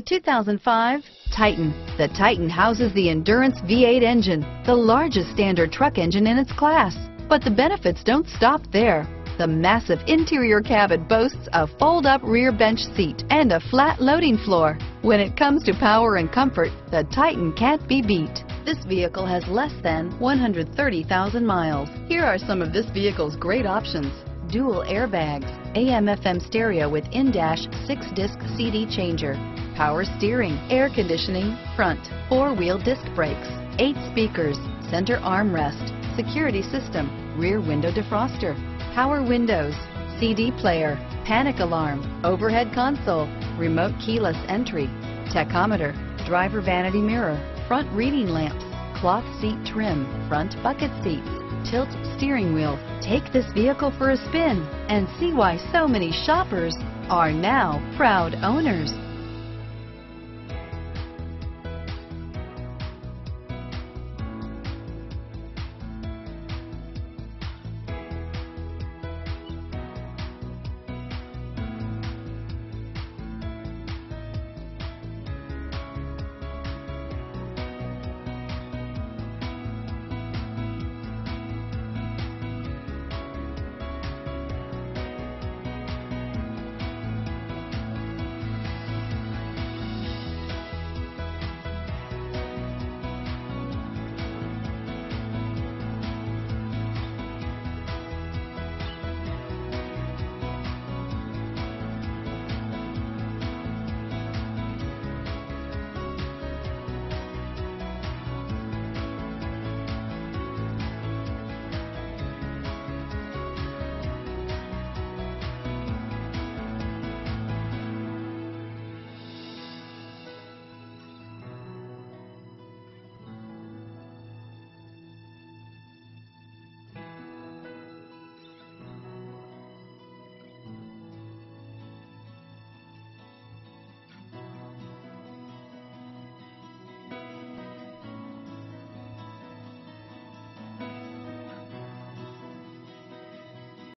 The 2005 Titan. The Titan houses the Endurance V8 engine, the largest standard truck engine in its class. But the benefits don't stop there. The massive interior cabin boasts a fold-up rear bench seat and a flat loading floor. When it comes to power and comfort, the Titan can't be beat. This vehicle has less than 130,000 miles. Here are some of this vehicle's great options. Dual airbags, AM FM stereo with in-dash six-disc CD changer, power steering, air conditioning, front, four-wheel disc brakes, eight speakers, center armrest, security system, rear window defroster, power windows, CD player, panic alarm, overhead console, remote keyless entry, tachometer, driver vanity mirror, front reading lamps, cloth seat trim, front bucket seats, tilt steering wheel. Take this vehicle for a spin and see why so many shoppers are now proud owners.